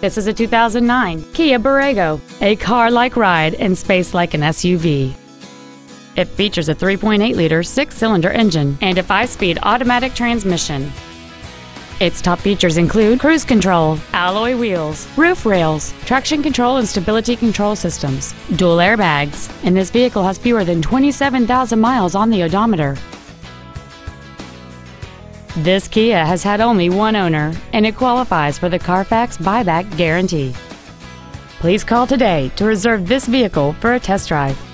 This is a 2009 Kia Borrego, a car-like ride and space like an SUV. It features a 3.8-liter six-cylinder engine and a five-speed automatic transmission. Its top features include cruise control, alloy wheels, roof rails, traction control and stability control systems, dual airbags, and this vehicle has fewer than 27,000 miles on the odometer. This Kia has had only one owner, and it qualifies for the Carfax buyback guarantee. Please call today to reserve this vehicle for a test drive.